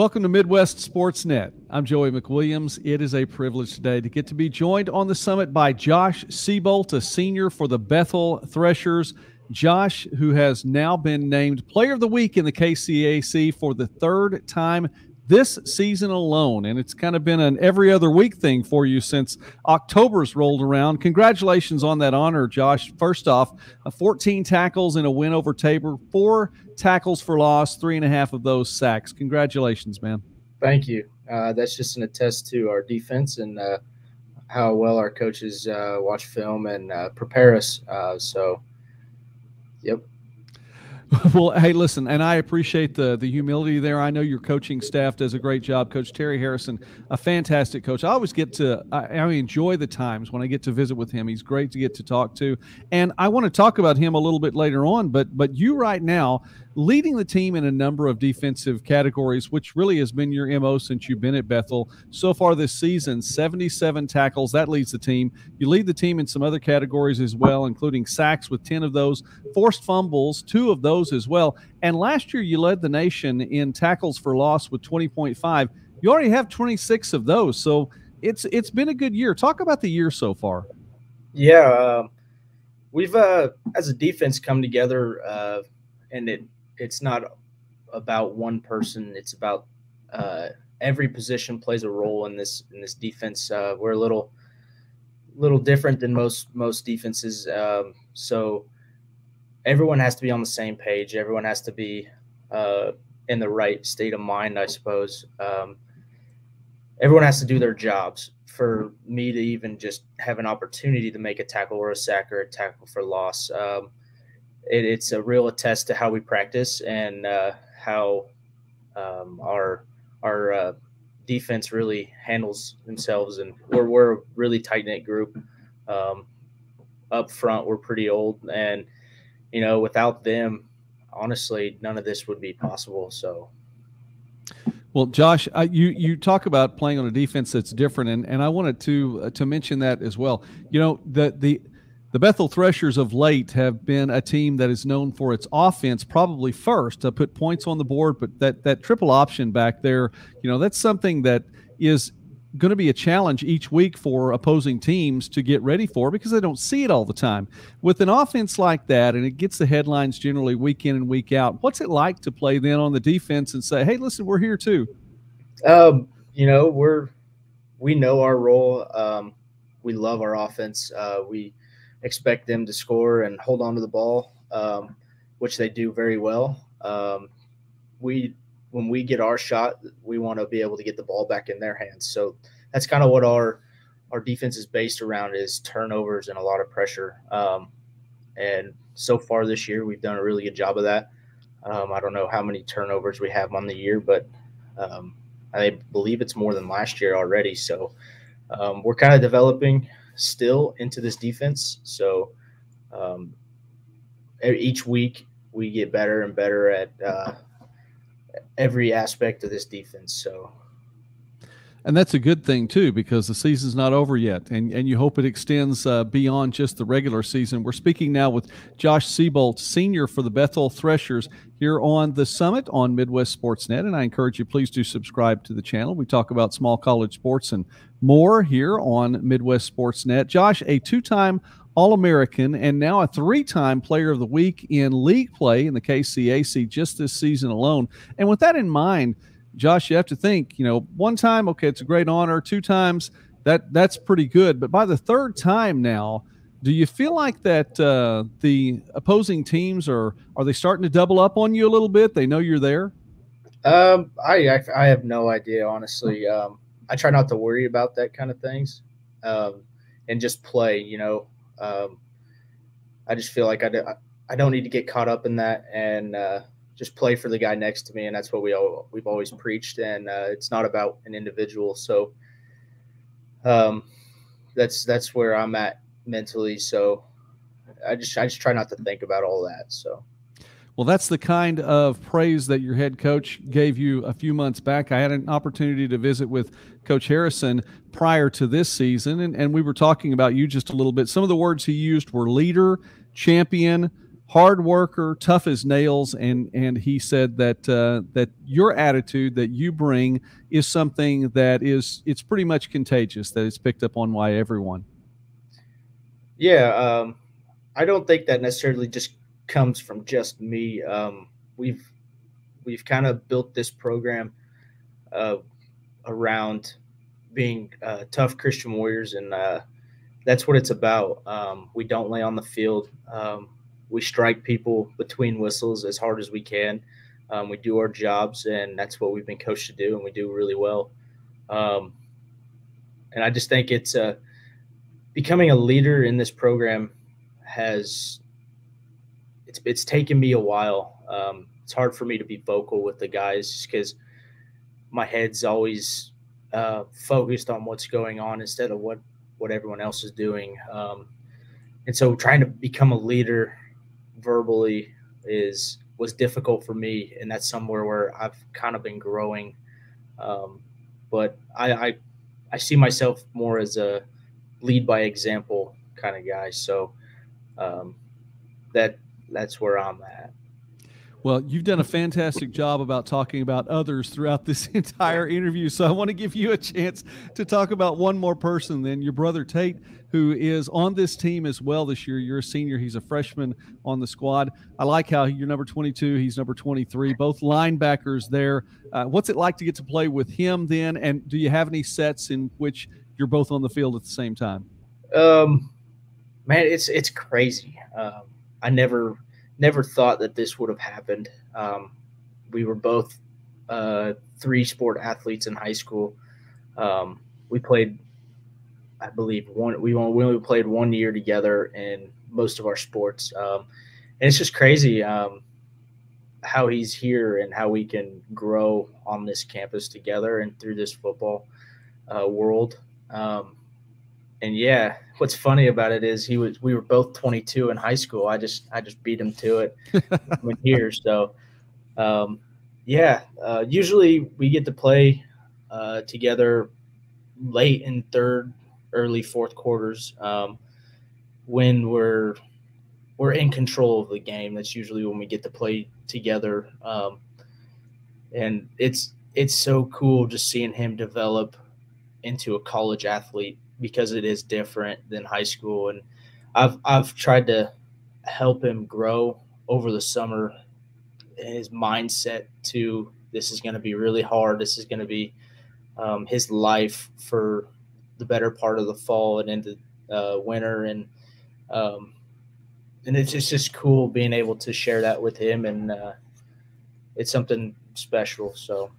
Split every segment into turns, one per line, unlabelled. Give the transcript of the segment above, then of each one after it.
Welcome to Midwest Sportsnet. I'm Joey McWilliams. It is a privilege today to get to be joined on the summit by Josh Seabolt, a senior for the Bethel Threshers. Josh, who has now been named Player of the Week in the KCAC for the third time this season alone. And it's kind of been an every other week thing for you since October's rolled around. Congratulations on that honor, Josh. First off, uh, 14 tackles in a win over Tabor, four tackles for loss, three and a half of those sacks. Congratulations, man.
Thank you. Uh, that's just an attest to our defense and uh, how well our coaches uh, watch film and uh, prepare us. Uh, so, yep.
well, hey, listen, and I appreciate the the humility there. I know your coaching staff does a great job. Coach Terry Harrison, a fantastic coach. I always get to I, I enjoy the times when I get to visit with him. He's great to get to talk to, and I want to talk about him a little bit later on. But but you right now leading the team in a number of defensive categories, which really has been your MO since you've been at Bethel. So far this season, 77 tackles. That leads the team. You lead the team in some other categories as well, including sacks with 10 of those, forced fumbles, two of those as well. And last year, you led the nation in tackles for loss with 20.5. You already have 26 of those. So it's it's been a good year. Talk about the year so far.
Yeah. Uh, we've, uh, as a defense, come together uh, and it it's not about one person. It's about uh, every position plays a role in this in this defense. Uh, we're a little little different than most most defenses. Um, so everyone has to be on the same page. Everyone has to be uh, in the right state of mind, I suppose. Um, everyone has to do their jobs. For me to even just have an opportunity to make a tackle or a sack or a tackle for loss, um, it, it's a real attest to how we practice and uh, how um, our our uh, defense really handles themselves. And we're we're a really tight knit group. Um, up front, we're pretty old, and you know, without them, honestly, none of this would be possible. So.
Well, Josh, you you talk about playing on a defense that's different, and, and I wanted to uh, to mention that as well. You know, the the the Bethel Threshers of late have been a team that is known for its offense, probably first to put points on the board, but that that triple option back there, you know, that's something that is going to be a challenge each week for opposing teams to get ready for because they don't see it all the time. With an offense like that, and it gets the headlines generally week in and week out, what's it like to play then on the defense and say, hey, listen, we're here too?
Um, you know, we're we know our role. Um, we love our offense. Uh, we expect them to score and hold on to the ball, um, which they do very well. Um, we when we get our shot, we want to be able to get the ball back in their hands. So that's kind of what our our defense is based around is turnovers and a lot of pressure. Um, and so far this year, we've done a really good job of that. Um, I don't know how many turnovers we have on the year, but um, I believe it's more than last year already. So um, we're kind of developing still into this defense. So um, each week we get better and better at uh, every aspect of this defense. So.
And that's a good thing too, because the season's not over yet, and and you hope it extends uh, beyond just the regular season. We're speaking now with Josh Seabolt, senior for the Bethel Threshers, here on the Summit on Midwest Sportsnet, and I encourage you please do subscribe to the channel. We talk about small college sports and more here on Midwest Sportsnet. Josh, a two time All American and now a three time Player of the Week in league play in the KCAC just this season alone. And with that in mind, Josh, you have to think, you know, one time, okay, it's a great honor. Two times, that that's pretty good. But by the third time now, do you feel like that uh, the opposing teams are are they starting to double up on you a little bit? They know you're there.
Um, I I, I have no idea, honestly. Um, I try not to worry about that kind of things, um, and just play. You know, um, I just feel like I, I don't need to get caught up in that and uh, just play for the guy next to me, and that's what we all, we've always preached. And uh, it's not about an individual, so um, that's that's where I'm at mentally. So I just I just try not to think about all that. So.
Well, that's the kind of praise that your head coach gave you a few months back. I had an opportunity to visit with Coach Harrison prior to this season, and, and we were talking about you just a little bit. Some of the words he used were leader, champion, hard worker, tough as nails, and and he said that uh, that your attitude that you bring is something that is it's pretty much contagious. That it's picked up on by everyone.
Yeah, um, I don't think that necessarily just comes from just me. Um, we've we've kind of built this program uh, around being uh, tough Christian warriors, and uh, that's what it's about. Um, we don't lay on the field. Um, we strike people between whistles as hard as we can. Um, we do our jobs, and that's what we've been coached to do, and we do really well. Um, and I just think it's uh, becoming a leader in this program has it's it's taken me a while. Um, it's hard for me to be vocal with the guys because my head's always uh, focused on what's going on instead of what what everyone else is doing. Um, and so trying to become a leader verbally is was difficult for me, and that's somewhere where I've kind of been growing. Um, but I, I I see myself more as a lead by example kind of guy. So um, that that's where I'm at.
Well, you've done a fantastic job about talking about others throughout this entire interview. So I want to give you a chance to talk about one more person, then your brother Tate, who is on this team as well this year. You're a senior, he's a freshman on the squad. I like how you're number 22, he's number 23, both linebackers there. Uh, what's it like to get to play with him then? And do you have any sets in which you're both on the field at the same time?
Um, man, it's it's crazy. Um, I never never thought that this would have happened. Um, we were both uh, three sport athletes in high school. Um, we played, I believe, one. We only played one year together in most of our sports, um, and it's just crazy um, how he's here and how we can grow on this campus together and through this football uh, world. Um, and yeah, what's funny about it is he was we were both 22 in high school. I just I just beat him to it when here. So um, yeah, uh, usually we get to play uh, together late in third, early fourth quarters um, when we're we're in control of the game. That's usually when we get to play together, um, and it's it's so cool just seeing him develop into a college athlete because it is different than high school. And I've I've tried to help him grow over the summer. His mindset to this is going to be really hard. This is going to be um, his life for the better part of the fall and into uh, winter, and um, and it's just, just cool being able to share that with him, and uh, it's something special. So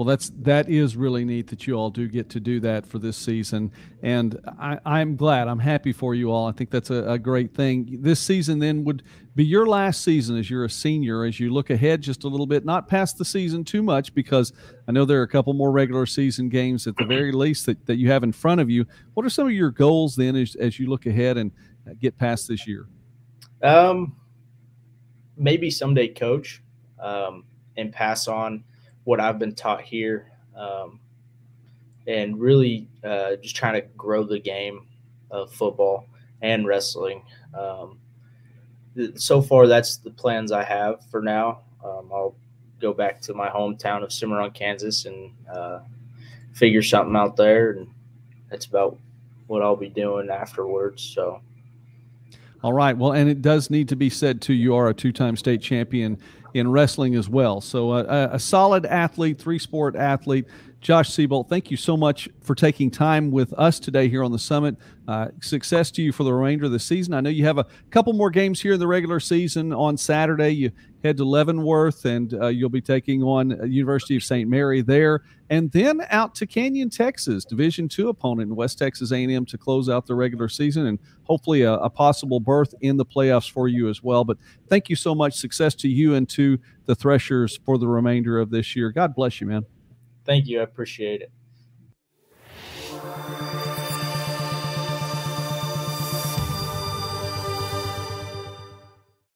well, that's that is really neat that you all do get to do that for this season, and I, am glad. I'm happy for you all. I think that's a, a, great thing. This season then would be your last season as you're a senior. As you look ahead just a little bit, not past the season too much, because I know there are a couple more regular season games at the very least that, that you have in front of you. What are some of your goals then as, as you look ahead and get past this year?
Um, maybe someday coach, um, and pass on what I've been taught here, um, and really uh, just trying to grow the game of football and wrestling. Um, so far, that's the plans I have for now. Um, I'll go back to my hometown of Cimarron, Kansas, and uh, figure something out there, and that's about what I'll be doing afterwards. So.
All right. Well, and it does need to be said too. You are a two-time state champion in wrestling as well. So uh, a solid athlete, three-sport athlete. Josh Seabolt, thank you so much for taking time with us today here on the summit. Uh, success to you for the remainder of the season. I know you have a couple more games here in the regular season. On Saturday, you head to Leavenworth, and uh, you'll be taking on uh, University of St. Mary there, and then out to Canyon, Texas, Division two opponent in West Texas A&M to close out the regular season, and hopefully a, a possible berth in the playoffs for you as well. But thank you so much. Success to you and to the Threshers for the remainder of this year. God bless you, man.
Thank you. I appreciate it.